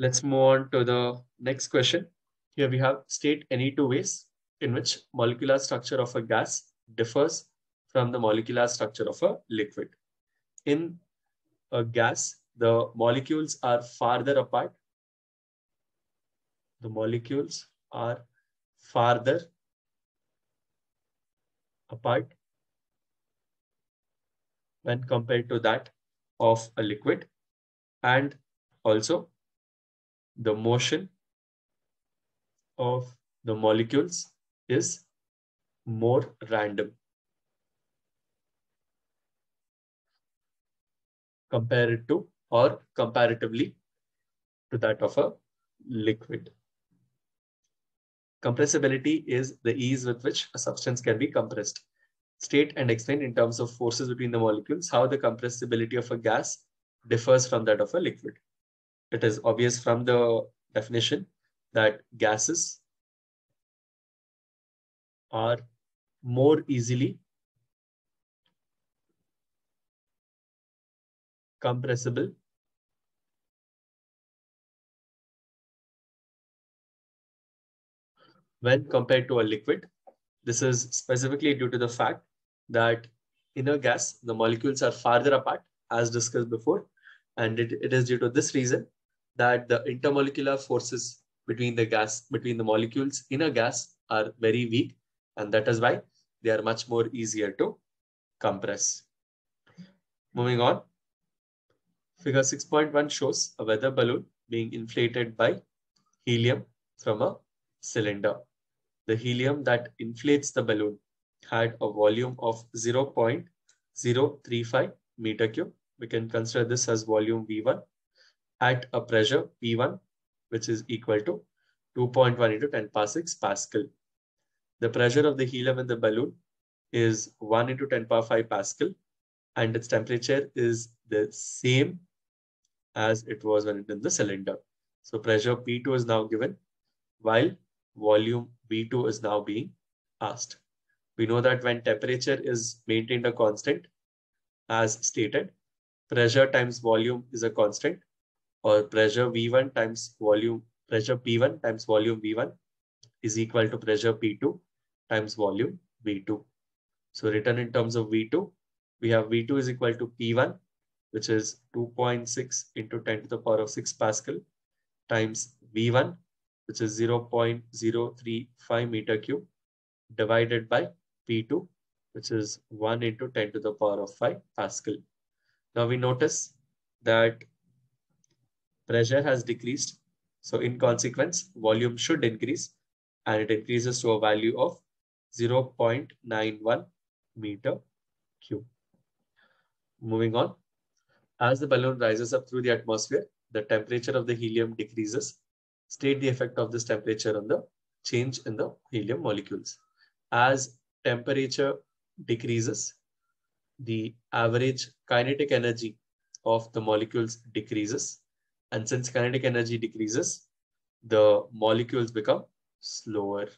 Let's move on to the next question. Here we have state any two ways in which molecular structure of a gas differs from the molecular structure of a liquid. In a gas, the molecules are farther apart. The molecules are farther apart when compared to that of a liquid and also the motion of the molecules is more random. compared to or comparatively to that of a liquid. Compressibility is the ease with which a substance can be compressed. State and explain in terms of forces between the molecules how the compressibility of a gas differs from that of a liquid. It is obvious from the definition that gases are more easily compressible when compared to a liquid. This is specifically due to the fact that in a gas, the molecules are farther apart as discussed before. And it, it is due to this reason that the intermolecular forces between the gas, between the molecules in a gas are very weak. And that is why they are much more easier to compress. Moving on. Figure 6.1 shows a weather balloon being inflated by helium from a cylinder. The helium that inflates the balloon had a volume of 0.035 meter cube. We can consider this as volume V1 at a pressure P1, which is equal to 2.1 into 10 power 6 Pascal. The pressure of the helium in the balloon is 1 into 10 power 5 Pascal and its temperature is the same as it was when it in the cylinder. So pressure P2 is now given while volume V2 is now being asked. We know that when temperature is maintained a constant, as stated, pressure times volume is a constant or pressure V1 times volume, pressure P1 times volume V1 is equal to pressure P2 times volume V2. So written in terms of V2, we have V2 is equal to P1 which is 2.6 into 10 to the power of 6 Pascal times V1, which is 0.035 meter cube divided by P2, which is 1 into 10 to the power of 5 Pascal. Now we notice that pressure has decreased. So in consequence, volume should increase and it increases to a value of 0.91 meter cube. Moving on. As the balloon rises up through the atmosphere, the temperature of the helium decreases. State the effect of this temperature on the change in the helium molecules. As temperature decreases, the average kinetic energy of the molecules decreases. And since kinetic energy decreases, the molecules become slower.